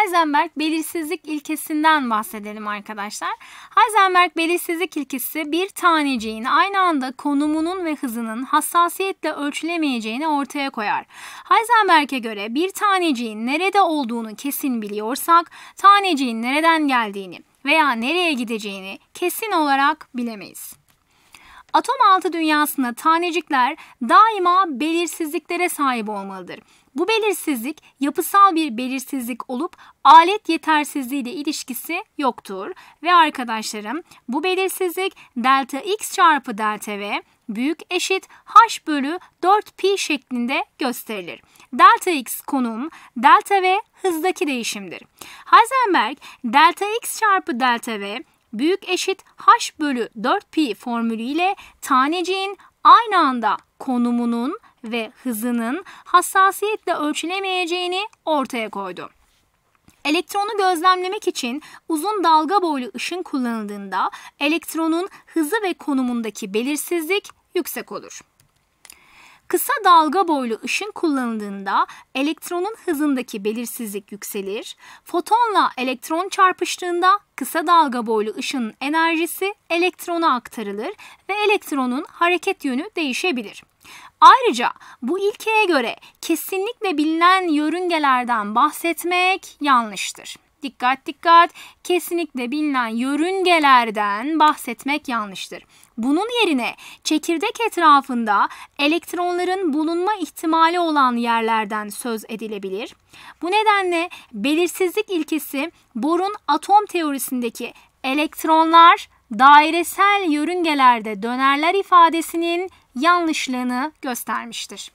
Heisenberg belirsizlik ilkesinden bahsedelim arkadaşlar. Heisenberg belirsizlik ilkesi bir taneciğin aynı anda konumunun ve hızının hassasiyetle ölçülemeyeceğini ortaya koyar. Heisenberg'e göre bir taneciğin nerede olduğunu kesin biliyorsak taneciğin nereden geldiğini veya nereye gideceğini kesin olarak bilemeyiz. Atom altı dünyasında tanecikler daima belirsizliklere sahip olmalıdır. Bu belirsizlik yapısal bir belirsizlik olup alet yetersizliği ile ilişkisi yoktur. Ve arkadaşlarım bu belirsizlik delta x çarpı delta v büyük eşit h bölü 4 pi şeklinde gösterilir. Delta x konum, delta v hızdaki değişimdir. Heisenberg delta x çarpı delta v büyük eşit h bölü 4 pi formülüyle taneciğin aynı anda konumunun ve hızının hassasiyetle ölçülemeyeceğini ortaya koydu. Elektronu gözlemlemek için uzun dalga boylu ışın kullanıldığında elektronun hızı ve konumundaki belirsizlik yüksek olur. Kısa dalga boylu ışın kullanıldığında elektronun hızındaki belirsizlik yükselir. Fotonla elektron çarpıştığında kısa dalga boylu ışının enerjisi elektrona aktarılır ve elektronun hareket yönü değişebilir. Ayrıca bu ilkeye göre kesinlikle bilinen yörüngelerden bahsetmek yanlıştır. Dikkat dikkat kesinlikle bilinen yörüngelerden bahsetmek yanlıştır. Bunun yerine çekirdek etrafında elektronların bulunma ihtimali olan yerlerden söz edilebilir. Bu nedenle belirsizlik ilkesi Bohr'un atom teorisindeki elektronlar dairesel yörüngelerde dönerler ifadesinin yanlışlığını göstermiştir.